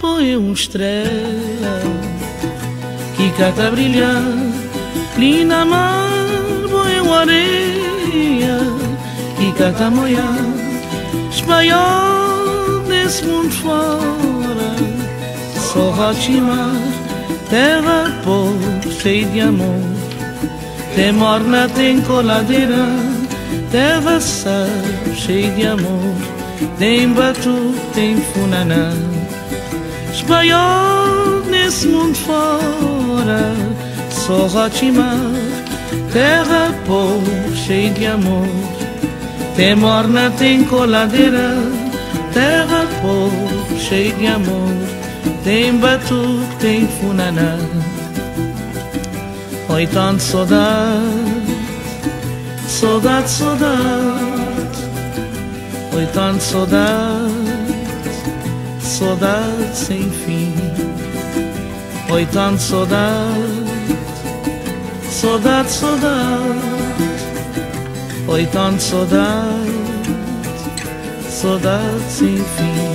como estrela que cata brilhar. Linda mar boa areia que cata moiar espanhol desse mundo fora só Rotimar terra pobre cheia de amor. Tem morna tem coladeira. Terra sal cheia de amor. Tem batu tem funaná espanhol nesse mundo fora só Rotimar terra pobre cheia de amor. Tem morna, tem coladeira, terra pobre, cheia de amor, tem batuque, tem funaná. Oi, tanto saudade, saudade, saudade, oi, tanto saudade, saudade sem fim. Oi, tanto saudade, saudade, saudade. Oi, tanto saudade, saudade sem fim.